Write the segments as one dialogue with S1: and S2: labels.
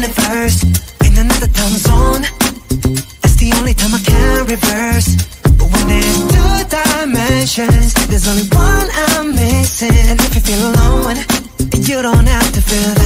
S1: universe in another time zone. That's the only time I can reverse. But when there's two dimensions, there's only one I'm missing. And if you feel alone, you don't have to feel that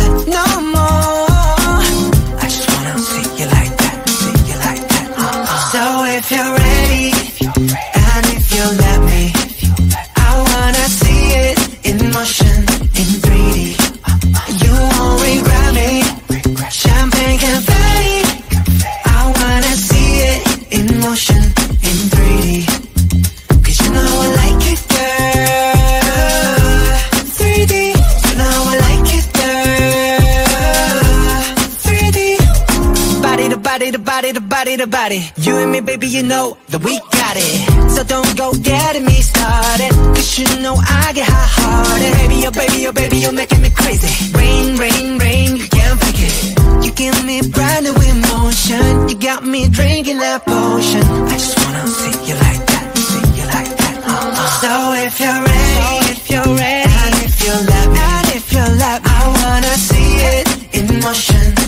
S1: you know I get hot hearted. Baby, oh baby, oh baby, you're making me crazy. Rain, rain, rain, you can't fake it. You give me brand new emotion. You got me drinking that potion. I just wanna see you like that, see you like that. Uh-uh. So if you're ready, if you're ready, and if you let me, and if you let me, I wanna see it in motion,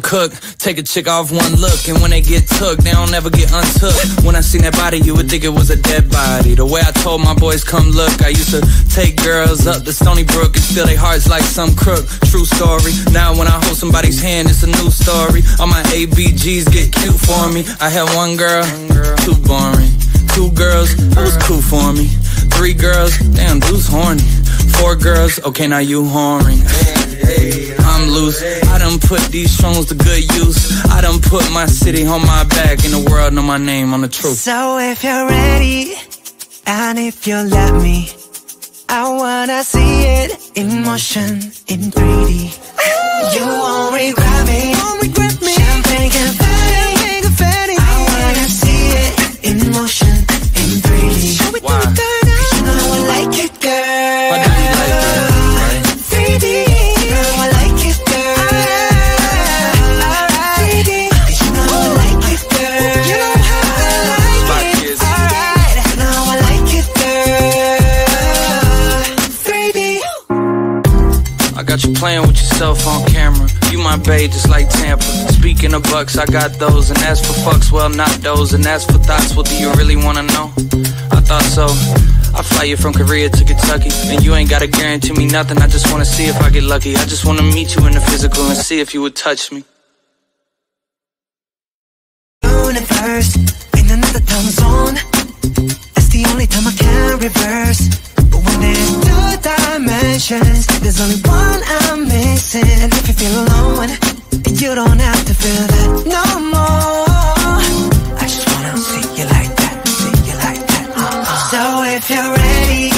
S2: Kook. Take a chick off one look, and when they get took, they don't ever get untook. When I seen that body, you would think it was a dead body. The way I told my boys, come look, I used to take girls up to Stony Brook and steal their hearts like some crook. True story. Now when I hold somebody's hand, it's a new story. All my ABGs get cute for me. I had one girl, too boring. Two girls, that was cool for me. Three girls, damn, dude's horny. Four girls, okay, now you whoring. I'm loose. I done put these songs to good use. I done put my city on my back, and the world know my name on the truth.
S1: So if you're ready, and if you let me, I wanna see it in motion, in 3D. You won't regret me. Champagne confetti. I wanna see it in motion,
S2: Speaking of bucks, I got those. And as for fucks, well, not those. And as for thoughts, well, do you really wanna know? I thought so. I fly you from Korea to Kentucky. And you ain't gotta guarantee me nothing. I just wanna see if I get lucky. I just wanna meet you in the physical and see if you would touch me.
S1: universe in another time zone. That's the only time I can reverse. But when there's two dimensions, there's only one I'm missing. And if you feel alone, you don't have to feel that no more. I just wanna see you like that, see you like that. Uh-uh. So if you're ready,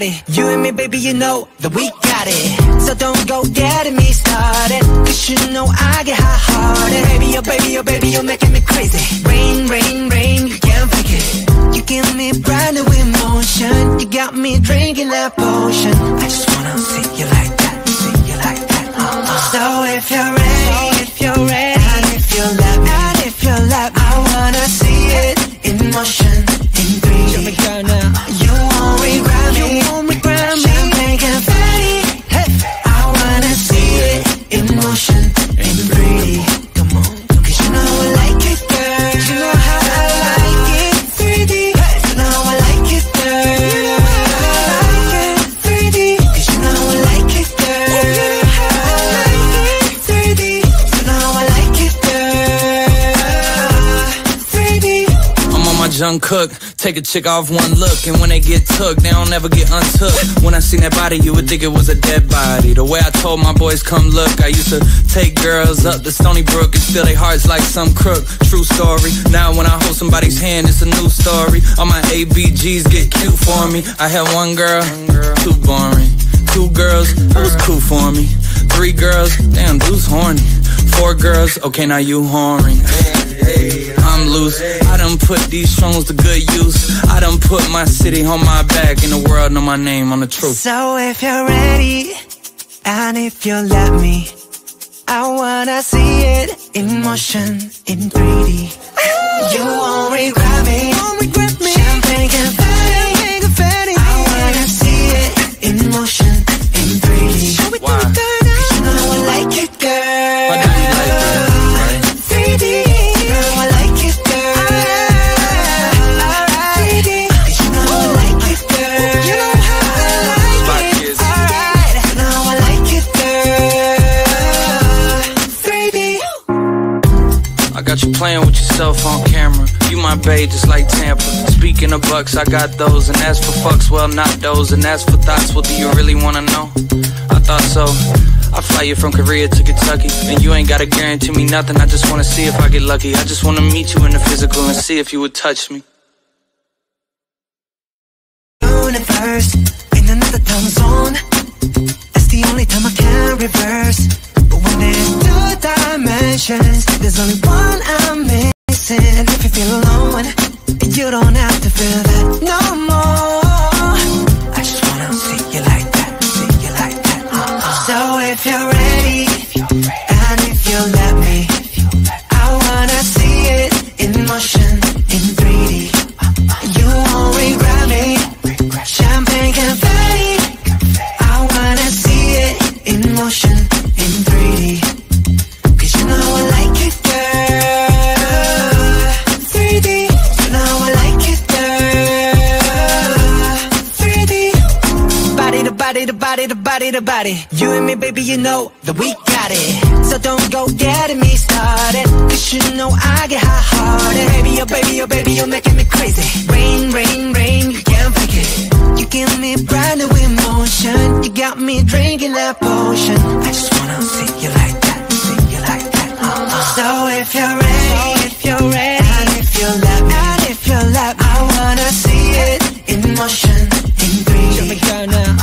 S1: to body. You and me, baby, you know that we got it. So don't go getting me started. Cause you know I get hot hearted. Baby, oh baby, oh baby, you're making me crazy.
S2: Kook. Take a chick off one look, and when they get took, they don't ever get untook. When I seen that body, you would think it was a dead body. The way I told my boys, come look, I used to take girls up to Stony Brook and steal their hearts like some crook. True story. Now when I hold somebody's hand, it's a new story. All my ABGs get cute for me. I had one girl, too boring. Two girls, it was cool for me. Three girls, damn, dude's horny. Four girls, okay, now you horny. I'm loose. I done put these songs to good use. I done put my city on my back, and the world know my name on the truth.
S1: So if you're ready, and if you let me, I wanna see it in motion, in 3D. You won't regret me. Champagne confetti. I wanna see it in motion, in 3D. Show
S2: Why? You
S1: know
S2: yourself on camera. You my babe, just like Tampa. Speaking of bucks, I got those. And as for fucks, well, not those. And as for thoughts, what do you really wanna know? I thought so. I fly you from Korea to Kentucky. And you ain't gotta guarantee me nothing. I just wanna see if I get lucky. I just wanna meet you in the physical and see if you would touch me.
S1: Universe in another time zone. That's the only time I can reverse. But when there's two dimensions, there's only one I'm missing. And if you feel alone, you don't have to feel that no more. I just wanna see you like that, see you like that. Uh-uh. So if you're body to body. You and me, baby, you know that we got it. So don't go getting me started. Cause you know I get hot hearted. Baby, oh baby, oh baby, you're making me crazy. Rain, rain, rain, you can't fake it. You give me brand new emotion. You got me drinking that potion. I just wanna see you like that, see you like that. Uh-uh. So if you're ready, if you're ready, and if you let me, and if you let me, I wanna see it in motion, in 3D. You won't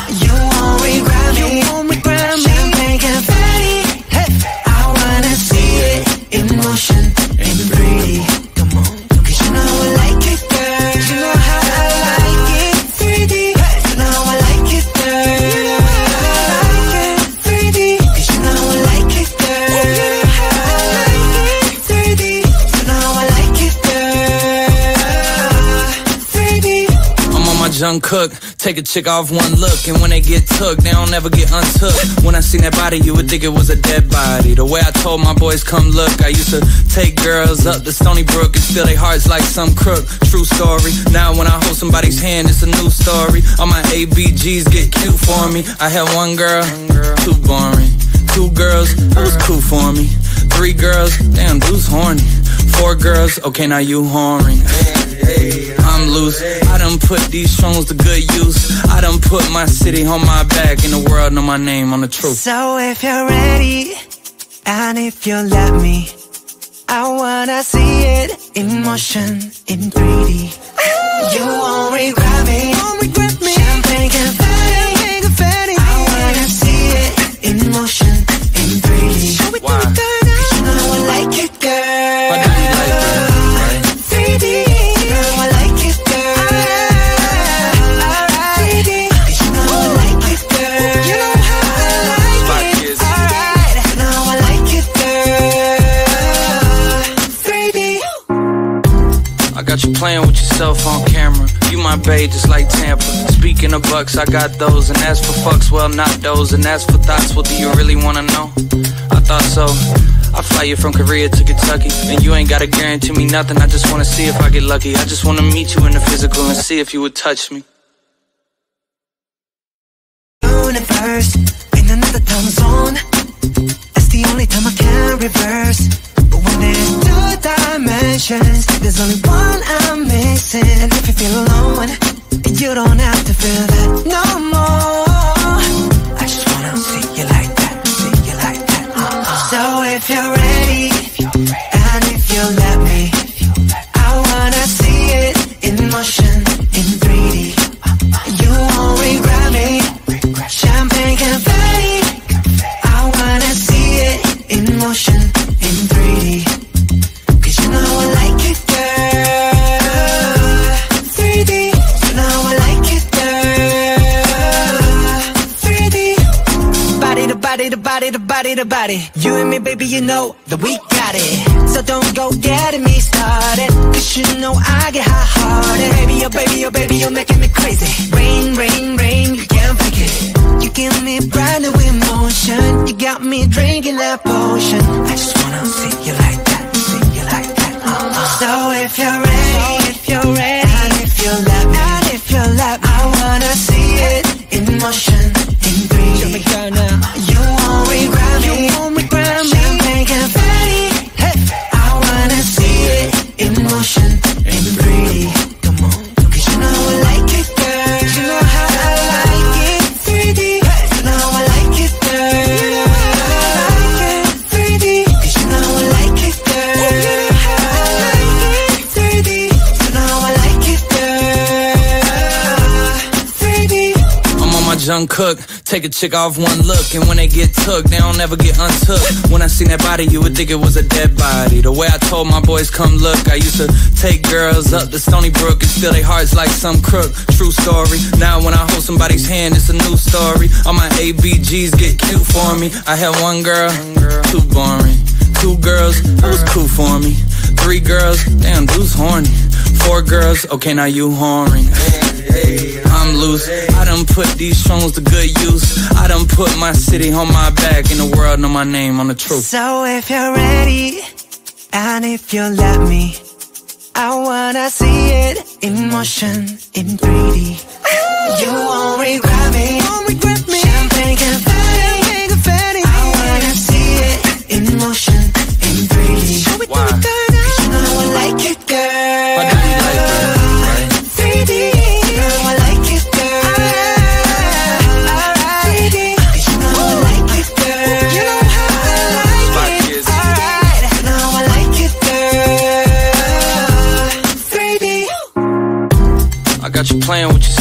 S2: Cook. Take a chick off one look, and when they get took, they don't ever get untook. When I seen that body, you would think it was a dead body. The way I told my boys, come look, I used to take girls up to Stony Brook and steal their hearts like some crook. True story. Now when I hold somebody's hand, it's a new story. All my ABGs get cute for me. I had one girl, too boring. Two girls, it was cool for me. Three girls, damn, dude's horny. Four girls, okay, now you horny. I'm loose. I done put these songs to good use. I done put my city on my back, and the world know my name on the truth.
S1: So if you're ready, and if you let me, I wanna see it in motion, in 3D. You won't regret me. Champagne confetti.
S2: Babe, just like Tampa. Speaking of bucks, I got those. And as for fucks, well, not those. And as for thoughts, what do you really wanna know? I thought so. I fly you from Korea to Kentucky. And you ain't gotta guarantee me nothing. I just wanna see if I get lucky. I just wanna meet you in the physical and see if you would touch me.
S1: Universe in another time zone. That's the only time I can reverse. But when there's two dimensions. There's only one I'm missing. If you feel alone, you don't have to feel that no more. I just wanna see you like that, see you like that. Uh-uh. So if you're ready, if to body. You and me, baby, you know that we got it. So don't go getting me started. Cause you know I get hot hearted. Baby, oh baby, oh baby, you're making me crazy. Rain, rain, rain,
S2: Take a chick off one look, and when they get took, they don't ever get untook. When I seen that body, you would think it was a dead body. The way I told my boys, come look, I used to take girls up to Stony Brook and steal their hearts like some crook. True story. Now when I hold somebody's hand, it's a new story. All my ABGs get cute for me. I had one girl, too boring. Two girls, that was cool for me. Three girls, damn, dude's horny. Four girls, okay, now you horny. I'm loose. I done put these songs to good use. I done put my city on my back, and the world know my name on the truth.
S1: So if you're ready, and if you let me, I wanna see it in motion, in 3D. You won't regret me. Champagne confetti. I wanna see it in motion, in 3D.
S2: Why?
S1: 'Cause you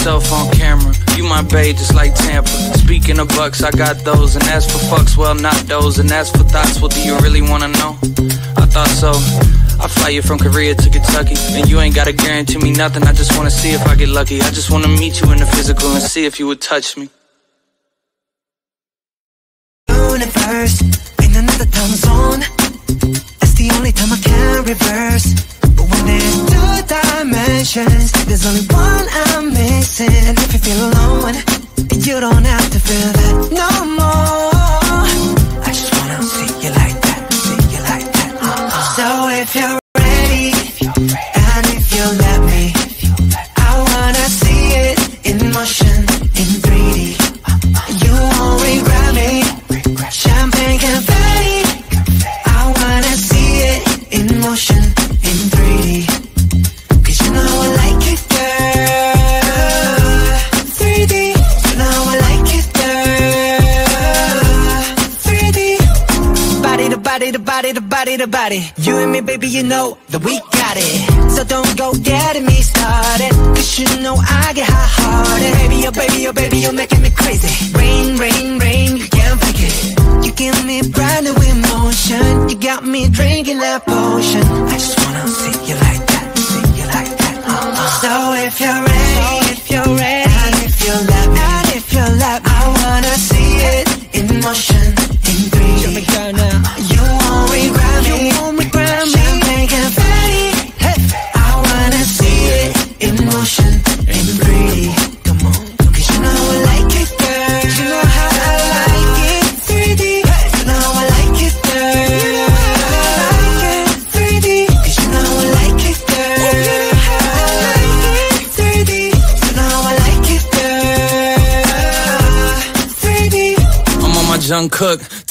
S2: yourself on camera. You my babe, just like Tampa. Speaking of bucks, I got those. And as for fucks, well, not those. And as for thoughts, well, do you really wanna know? I thought so. I fly you from Korea to Kentucky. And you ain't gotta guarantee me nothing. I just wanna see if I get lucky. I just wanna meet you in the physical and see if you would touch me.
S1: universe in another time zone. That's the only time I can reverse. But when two dimensions, there's only one I'm missing. And if you feel alone, you don't have to feel that no more.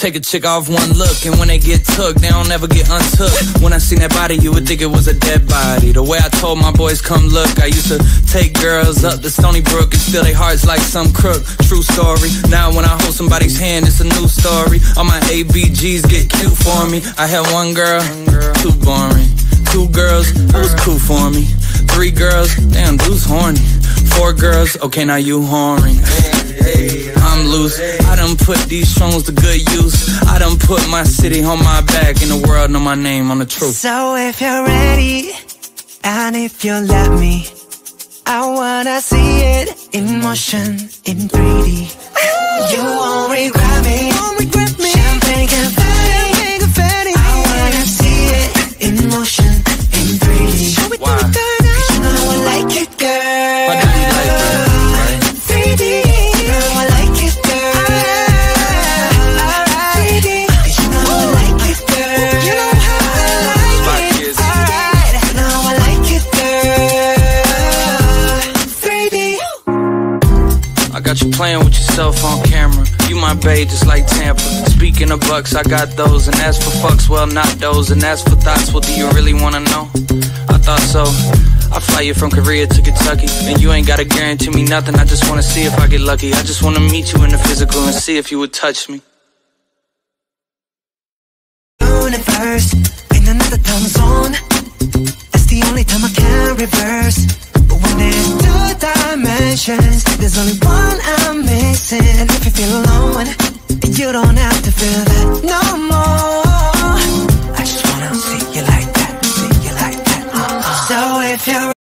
S2: Take a chick off one look, and when they get took, they don't ever get untook. When I seen that body, you would think it was a dead body. The way I told my boys, come look, I used to take girls up to Stony Brook and steal their hearts like some crook. True story. Now when I hold somebody's hand, it's a new story. All my ABGs get cute for me. I had one girl, too boring. Two girls, that was cool for me. Three girls, damn, dude's horny. Four girls, okay, now you horny. I'm loose. I done put these songs to good use. I done put my city on my back, and the world know my name on the truth.
S1: So if you're ready, and if you let me, I wanna see it in motion, in 3D. You won't regret me. Champagne confetti. I wanna see it in motion, in 3D.
S2: Why?
S1: Cause you
S2: got you playing with yourself on camera. You my babe, just like Tampa. Speaking of bucks, I got those. And as for fucks, well, not those. And as for thoughts, well, do you really wanna know? I thought so. I fly you from Korea to Kentucky. And you ain't gotta guarantee me nothing. I just wanna see if I get lucky. I just wanna meet you in the physical and see if you would touch me.
S1: universe in another time zone. That's the only time I can reverse. But when there's two dimensions, there's only one I'm missing. And if you feel alone, you don't have to feel that no more. I just wanna see you like that, see you like that. Uh-uh. So if you're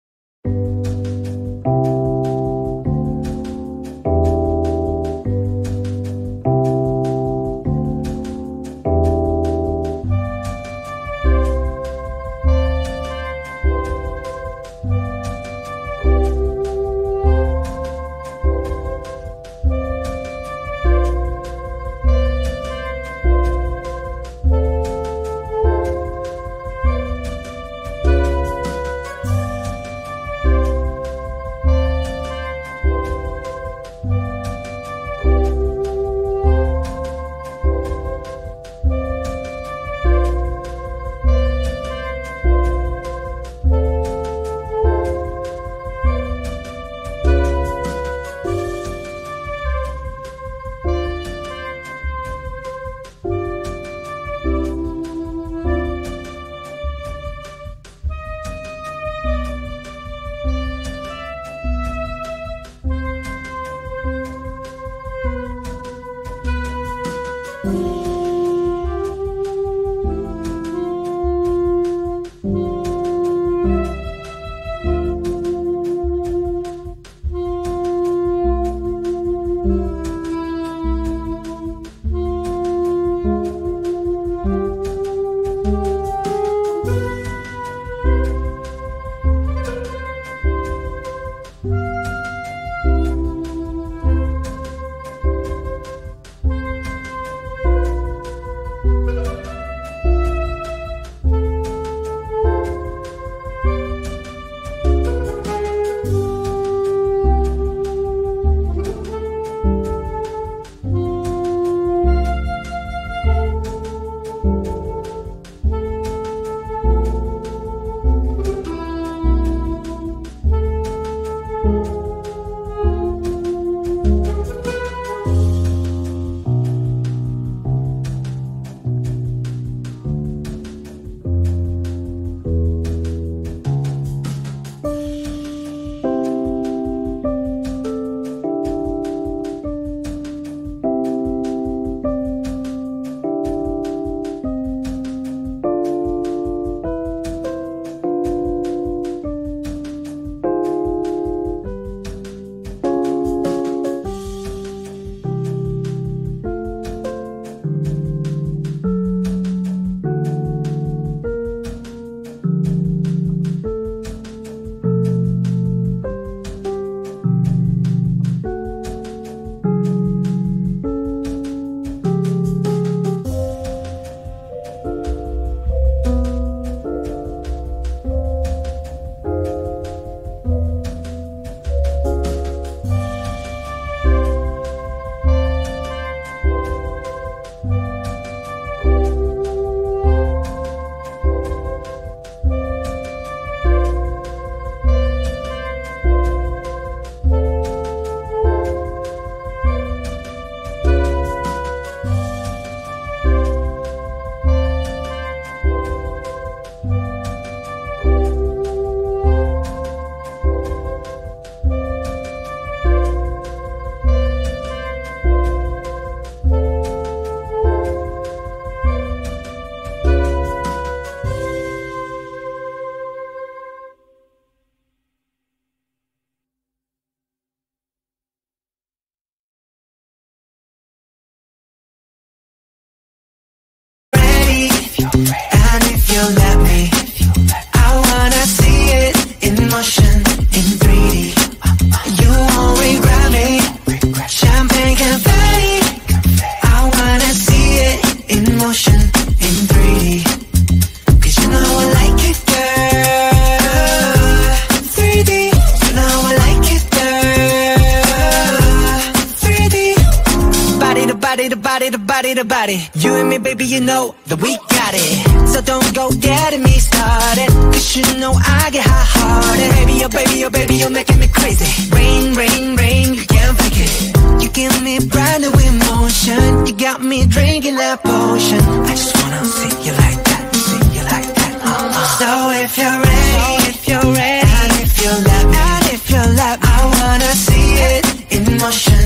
S1: Body to body. You and me, baby, you know that we got it. So don't go getting me started. Cause you know I get hot hearted. Baby, oh baby, oh baby, you're making me crazy. Rain, rain, rain, you can't fake it. You give me brand new emotion. You got me drinking that potion. I just wanna see you like that, see you like that. Uh-uh. So if you're ready, if you're ready, and if you let me, and if you let me, I wanna see it in motion,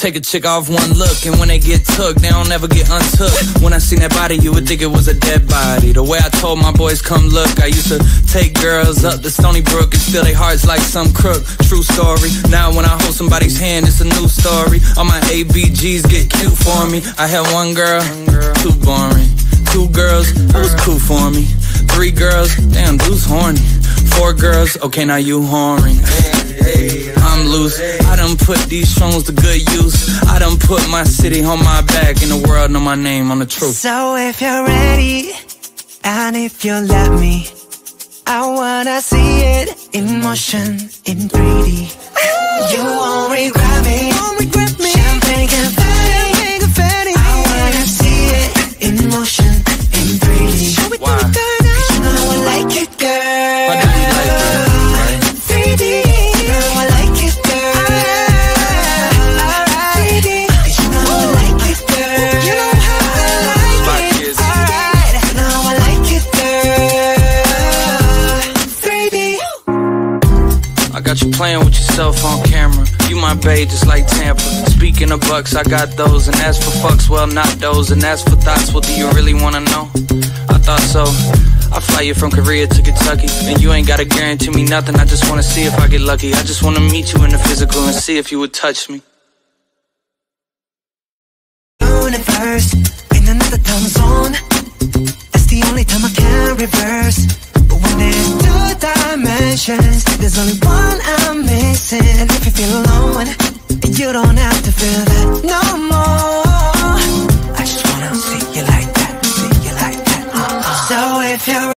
S2: Take a chick off one look, and when they get took, they don't ever get untook. When I seen that body, you would think it was a dead body. The way I told my boys, come look, I used to take girls up to Stony Brook and steal their hearts like some crook. True story. Now when I hold somebody's hand, it's a new story. All my ABGs get cute for me. I had one girl, too boring. Two girls, that was cool for me. Three girls, damn, dude's horny. Four girls, okay, now you whoring. I'm loose. I done put these songs to good use. I done put my city on my back, and the world know my name on the truth.
S1: So if you're ready, and if you let me, I wanna see it in motion, in 3D. You won't regret me. Champagne confetti. I wanna see it in motion, in 3D.
S2: Why? Got you playing with yourself on camera. You my babe, just like Tampa. Speaking of bucks, I got those, and as for fucks, well, not those. And as for thoughts, well, do you really wanna know? I thought so. I fly you from Korea to Kentucky, and you ain't gotta guarantee me nothing. I just wanna see if I get lucky. I just wanna meet you in the physical and see if you would touch me.
S1: universe in another time zone. That's the only time I can reverse. There's two dimensions, there's only one I'm missing. If you feel alone, you don't have to feel that no more. I just wanna see you like that, see you like that. Uh-uh. So if you're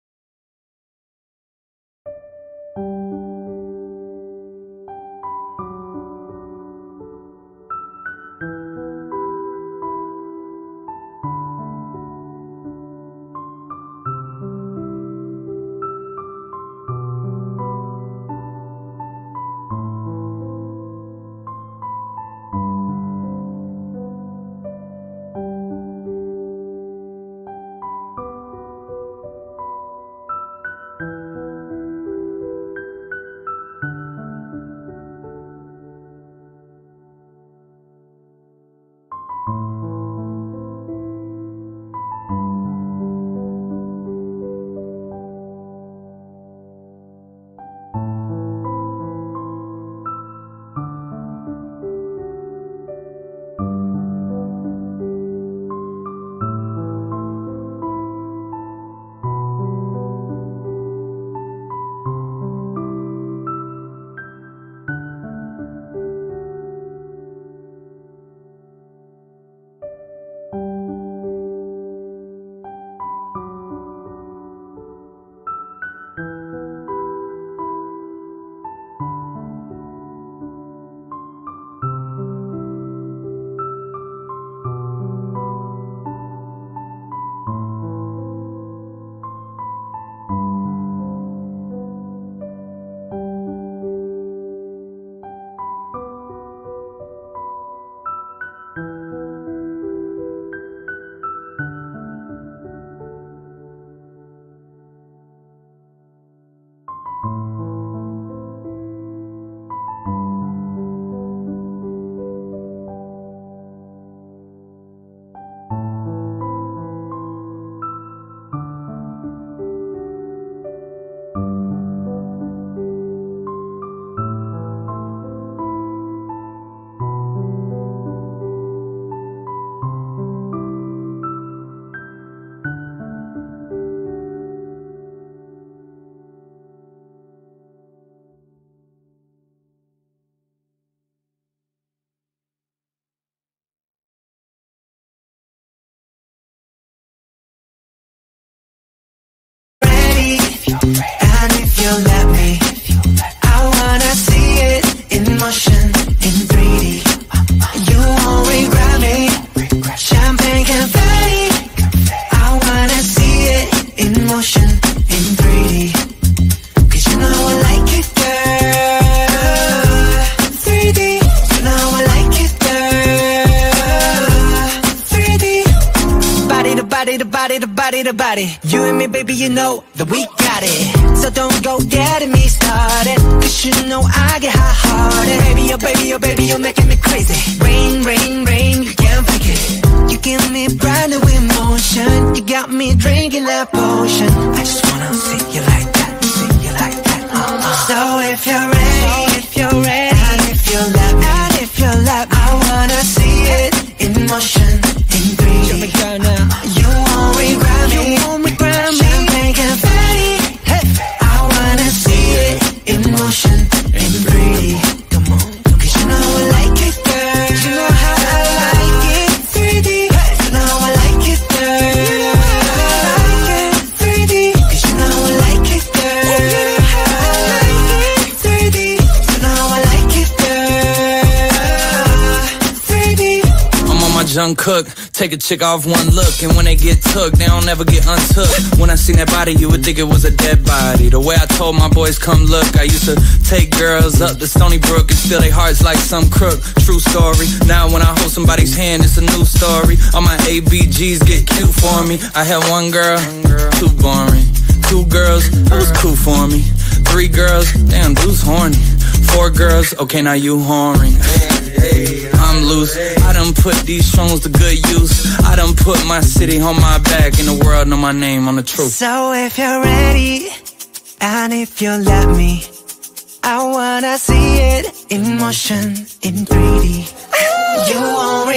S1: to body. You and me, baby, you know that we got it. So don't go getting me started. Cause you know I get hot hearted. Baby, oh baby, oh baby, you're making me crazy. Rain, rain, rain, you can't fake it. You give me brand new emotion. You got me drinking that potion. I just wanna see you like that, see you like that. Uh-uh. So if you're ready,
S2: Kook. Take a chick off one look, and when they get took, they don't ever get untook. When I seen that body, you would think it was a dead body. The way I told my boys, come look, I used to take girls up to Stony Brook and steal their hearts like some crook. True story. Now when I hold somebody's hand, it's a new story. All my ABGs get cute for me. I had one girl, too boring. Two girls, it was cool for me. Three girls, damn, dude's horny. Four girls, okay, now you horny. I'm loose. I done put these songs to good use. I done put my city on my back, and the world know my name on the truth.
S1: So if you're ready, and if you let me, I wanna see it in motion, in 3D. You won't